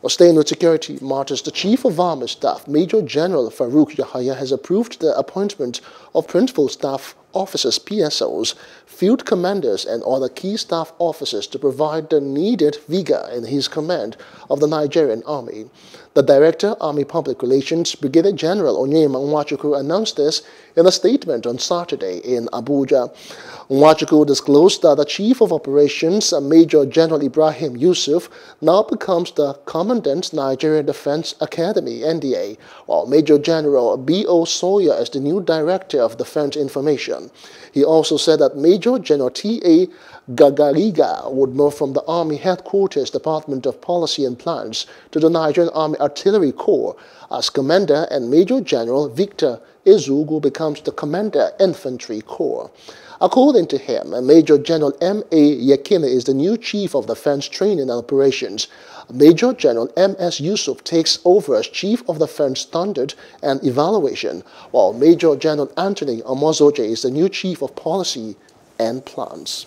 With security matters, the Chief of Army Staff, Major General Faruk Yahaya, has approved the appointment of Principal Staff Officers, PSOs, Field Commanders, and other key staff officers to provide the needed vigor in his command of the Nigerian Army. The Director, Army Public Relations, Brigadier General Onyema Nwachukwu announced this in a statement on Saturday in Abuja. Nwachukwu disclosed that the Chief of Operations, Major General Ibrahim Yusuf, now becomes the Commandant Nigerian Defense Academy, NDA, while Major General B.O. Sawyer is the new Director of Defense Information. He also said that Major General T.A. Gagariga would move from the Army Headquarters Department of Policy and Plans to the Nigerian Army Artillery Corps as Commander and Major General Victor Ezugwu becomes the Commander Infantry Corps. According to him, Major General M.A. Yekini is the new Chief of the Defense Training and Operations. Major General M.S. Yusuf takes over as Chief of Defense Standard and Evaluation, while Major General Anthony Omozoje is the new Chief of Policy and Plans.